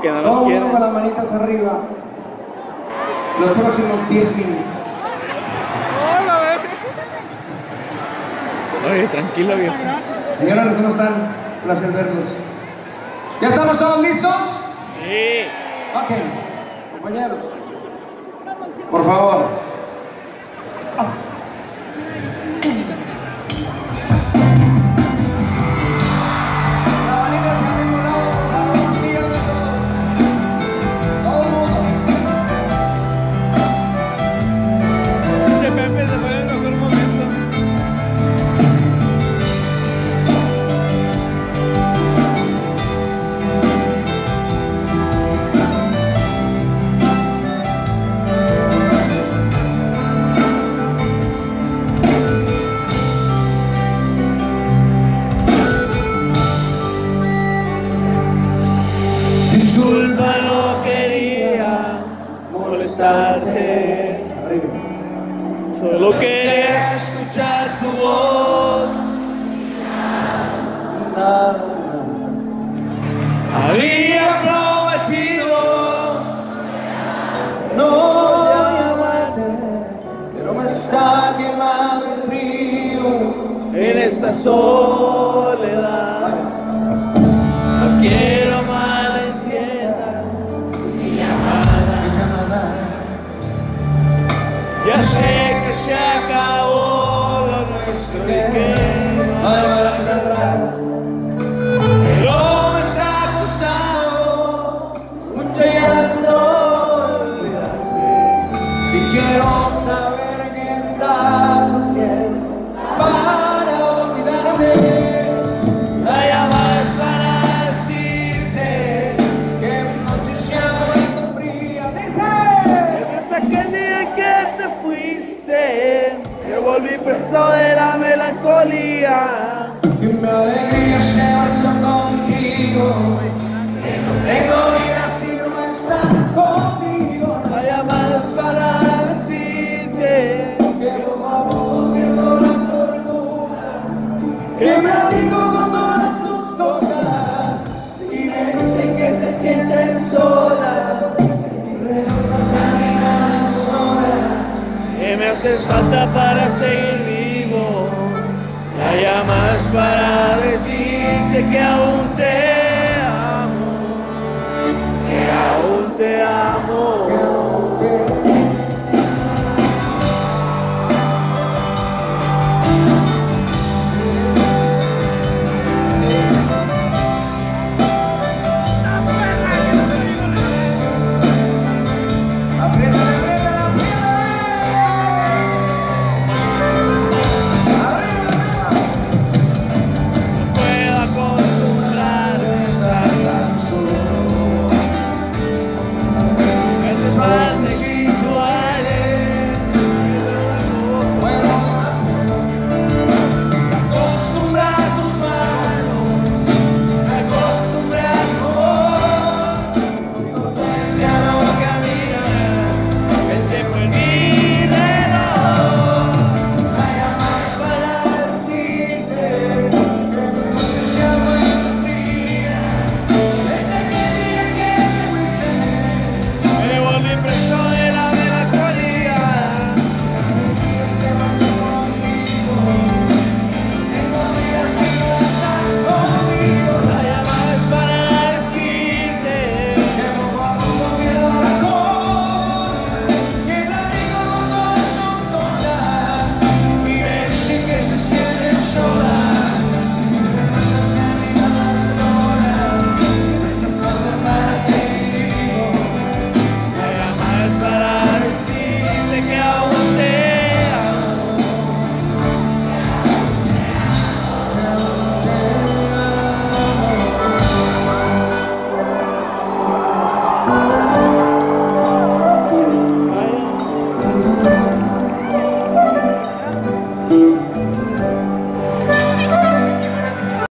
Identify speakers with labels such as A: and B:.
A: Porque no quieren.
B: con las manitas arriba. Los próximos 10 minutos.
A: Oye, tranquilo, viejo.
B: Señores, ¿cómo están? Un placer verlos. ¿Ya estamos todos listos?
A: Sí.
B: Ok, compañeros. Por favor. Las Arriba.
A: Solo quería escuchar tu voz. Había prometido no llamarte, pero me está quemando el frío en esta soledad. Volví preso de la melancolía.
B: Mi alegría Caminan las horas.
A: Que me haces falta para seguir vivo. La llamas para decirte que aún te